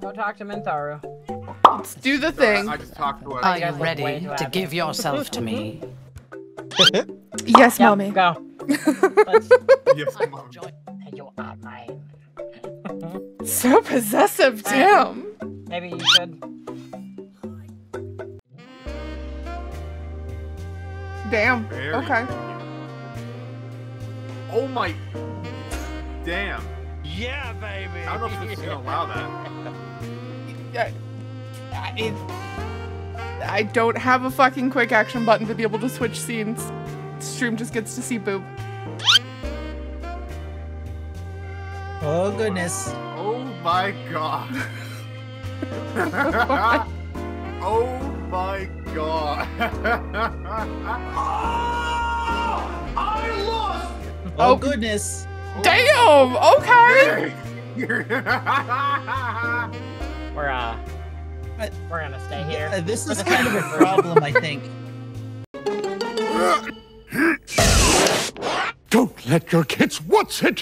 Go talk to Minthara. Let's do the thing. I just talked to her. Are you guys you look way ready to happy. give yourself to me? Yes, Yep, mommy. go. Let's, yes, I mom. will join. you are mine. So possessive, damn. Maybe you should. Damn. Very. Okay. Oh my. Damn. Yeah, baby. I don't know if this is gonna allow that. Yeah. I, it, I don't have a fucking quick action button to be able to switch scenes. Stream just gets to see boob. Oh goodness. Oh my god. oh my god. I lost. Oh, Oh. goodness. Damn. Okay. We're uh, I- we're gonna stay here. Uh, this is kind of a problem, I think. Don't let your kids what's it